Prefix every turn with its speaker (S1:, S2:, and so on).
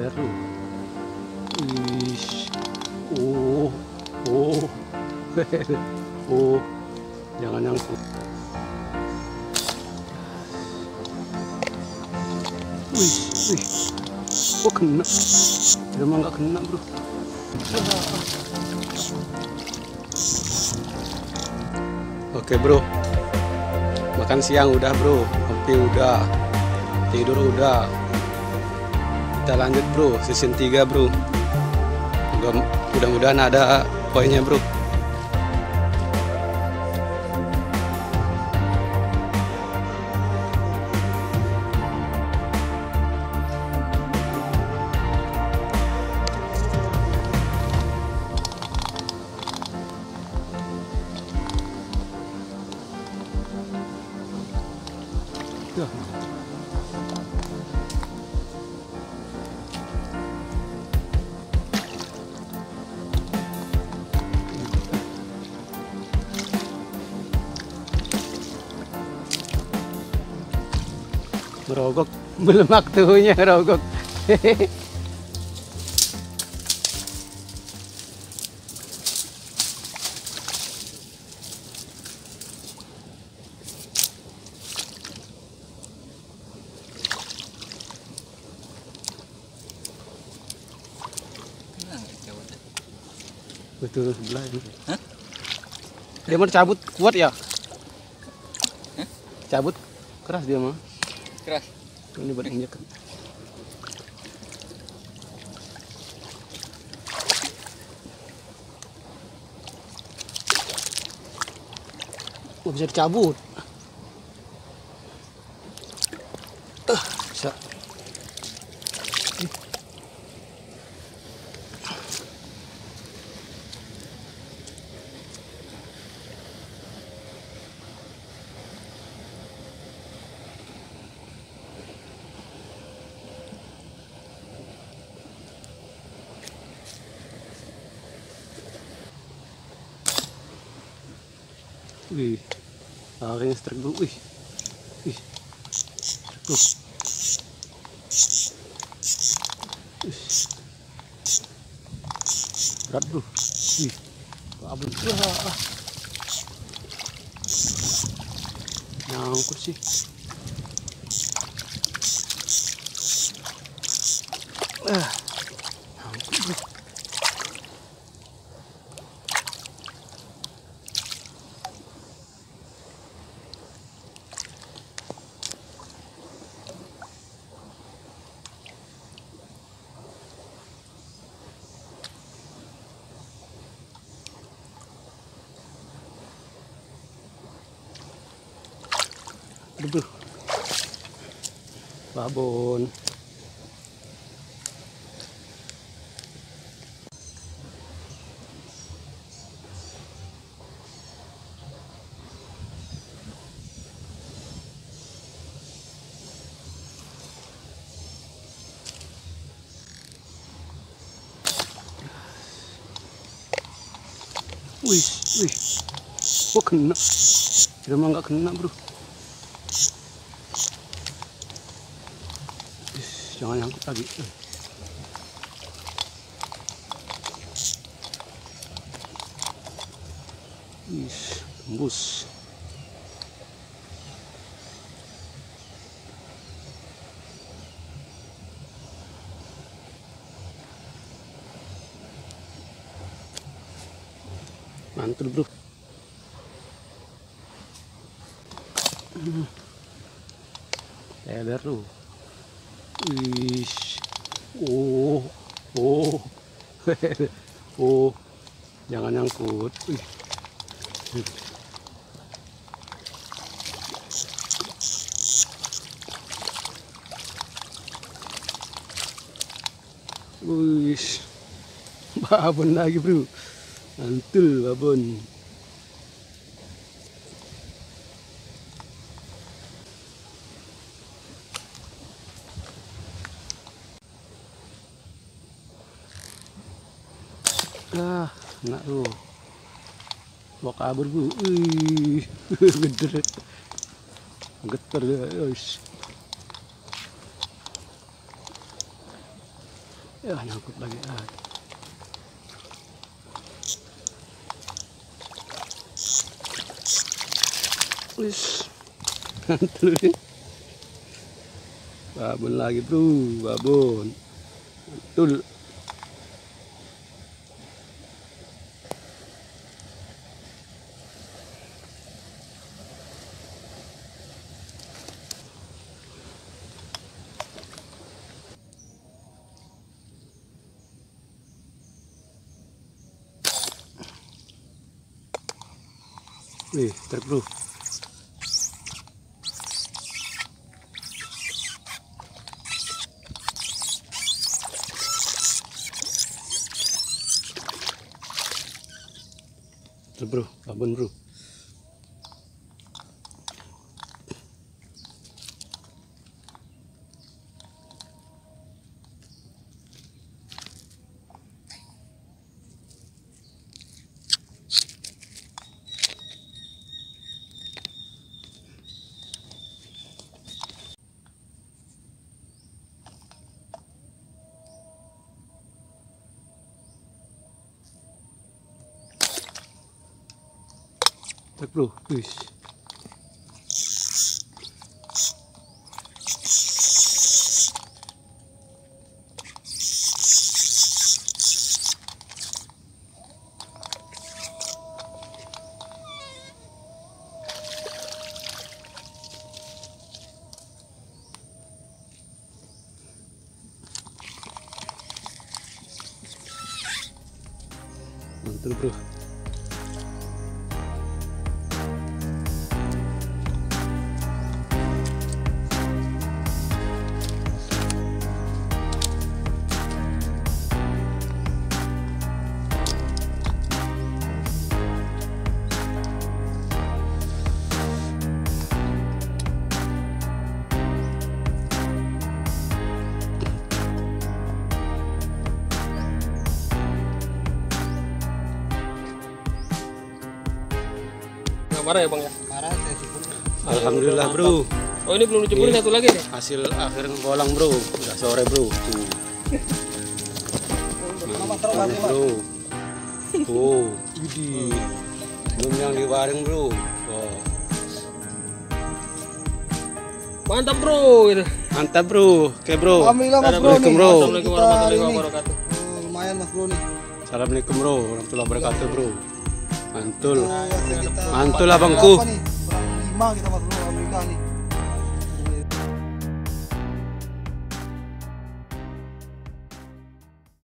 S1: baru. Wih. Oh. Oh. oh. Jangan nyangkut. Wih, wih. Oh kena. Emang nggak kena bro. Oke bro. Makan siang udah bro. Kopi udah. Tidur udah. Kita lanjut bro. Season 3 bro. Mudah- Mudah-mudahan ada poinnya bro. Merogok belum waktunya merogok. Betul sebelah ini.
S2: Hah?
S1: Dia mau cabut kuat ya?
S2: Hah?
S1: Cabut keras dia mah.
S2: Keras.
S1: Ini buat injek. Oh, bisa dicabut. Ah, bisa. Wih, akhirnya strike bro. Wih, wih, tuh. Wih. Berat bro. Wih, kabel. Wah. Nyangkut sih. Ah, Aduh. Babon. Wih, wih. Oh kena. Emang nggak kena bro. Jangan nyangkut lagi. Ih, tembus. Mantul bro. Kayak baru. Wih. Oh. Oh. oh. Jangan nyangkut. Wih. Babon lagi, Bro. Mantul babon. Ah, enak tuh. Mau kabur bu. Wih, geder. Geter guys. Ya, nyangkut lagi. Ah. Wis. Nih. Babon lagi, Bro. Babon. Mantul. Wih, truk bro. Truk bro, babon bro. Truk bro, wih. Mantul bro.
S2: Marah ya bang ya?
S3: Marah saya syukur.
S1: Alhamdulillah bro.
S2: Oh ini belum diceburin
S1: Iya.
S2: satu lagi nih.
S1: Hasil akhir bolang bro. Udah sore bro. Tuh. Mantap bro. Tuh. Widih. Belum yang diwaring bro. Oh.
S2: Mantap bro. Gitu.
S1: Mantap bro. Oke bro.
S3: Alhamdulillah Mas Bro.
S1: Assalamualaikum, bro.
S2: Assalamualaikum warahmatullahi
S3: ini,
S2: wabarakatuh.
S3: oh, lumayan Mas Bro nih.
S1: Assalamualaikum bro. Warahmatullahi wabarakatuh bro. Mantul. Mantul abangku.
S3: berapa lima kita Mas Bro. Alhamdulillah nih.